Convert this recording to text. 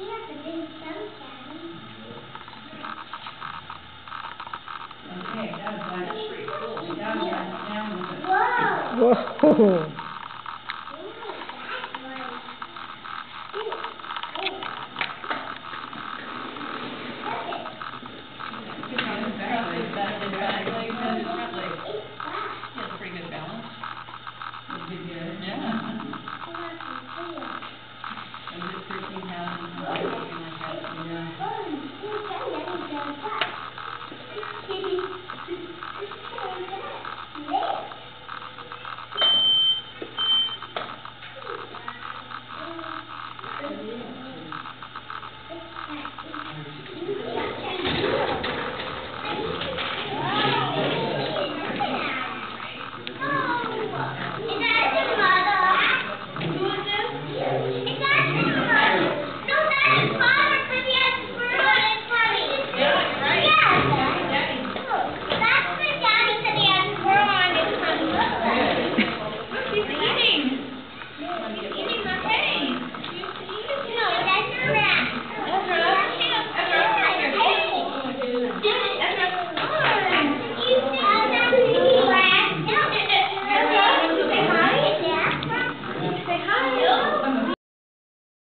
Okay, but then. Okay, that was like, that was down with it. Whoa! Whoa.